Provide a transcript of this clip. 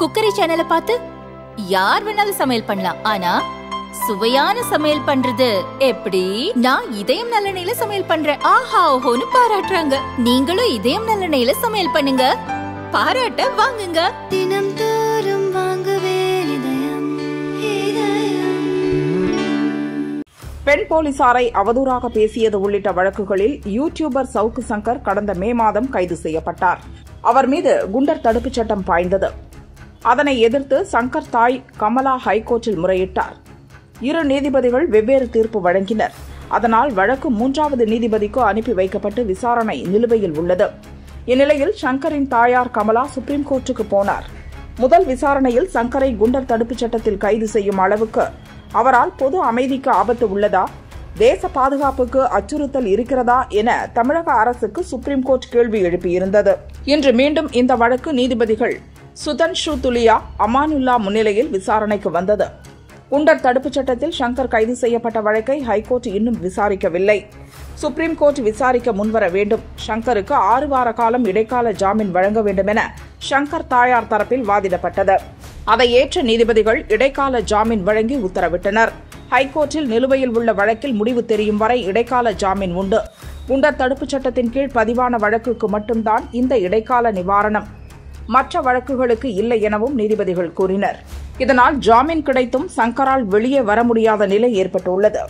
Cookery சேனலை பார்த்து யார் வேணாலும் சமையல் பண்ணலாம். ஆனா சுவையான சமையல் பண்றது எப்படி? நான் இதயம் நல்லெண்ணெயில சமையல் பண்றேன். ஆஹா ஓஹோன்னு பாராட்டுறாங்க. நீங்களும் இதயம் நல்லெண்ணெயில சமையல் பண்ணுங்க. பாராட்ட வாங்குங்க. தினம் தோறும் வாங்குவே இதயம் இதயம். பெண் போலீசாரை அவதூறாக பேசியது உள்ளிட்ட வழக்குகளில் யூடியூபர் சவுக்கு சங்கர் கடந்த மே மாதம் கைது செய்யப்பட்டார். அவர் மீது குண்டர் தடுப்புச் சட்டம் பாய்ந்தது. அதனை எதிர்த்து சங்கர் தாய் கமலா ஹைகோர்ட்டில் முறையிட்டார். இரு நீதிபதிகள் வெவ்வேறு தீர்ப்பு வழங்கினர். அதனால் வழக்கு மூன்றாவது நீதிபதிக்கு அனுப்பி வைக்கப்பட்டு விசாரணை நிலுவையில் உள்ளது. இந்நிலையில் சங்கரின் தாயார் கமலா சுப்ரீம் கோர்ட்டுக்கு போனார். முதல் விசாரணையில் சங்கரை குண்டர் தடுப்புச் சட்டத்தில் கைது செய்யும் அளவுக்கு அவரால் பொது அமைதிக்கு ஆபத்து உள்ளதா தேச பாதுகாப்புக்கு அச்சுறுத்தல் இருக்கிறதா என தமிழக அரசுக்கு சுப்ரீம் கோர்ட் கேள்வி எழுப்பியிருந்தது. இன்று மீண்டும் இந்த வழக்கு நீதிபதிகள் சுதன்ஷு துலியா அமானுல்லா முன்னிலையில் விசாரணைக்கு வந்தது. குண்டர் தடுப்புச் சட்டத்தில் சங்கர் கைது செய்யப்பட்ட வழக்கை ஹைகோர்ட் இன்னும் விசாரிக்கவில்லை. சுப்ரீம் கோர்ட் விசாரிக்க முன்வர வேண்டும். சங்கருக்கு ஆறு வார காலம் இடைக்கால ஜாமீன் வழங்க வேண்டும் என சங்கர் தாயார் தரப்பில் வாதிடப்பட்டது. அதை ஏற்ற நீதிபதிகள் இடைக்கால ஜாமீன் வழங்கி உத்தரவிட்டனர். ஹைகோர்ட்டில் நிலுவையில் உள்ள வழக்கில் முடிவு தெரியும் வரை இடைக்கால ஜாமீன் உண்டு. குண்டர் தடுப்புச் சட்டத்தின் கீழ் பதிவான வழக்குக்கு மட்டும்தான் இந்த இடைக்கால நிவாரணம். மற்ற வழக்குகளுக்கு இல்லை எனவும் நீதிபதிகள் கூறினர். இதனால் ஜாமீன் கிடைத்தும் சங்கரால் வெளியே வர முடியாத நிலை ஏற்பட்டுள்ளது.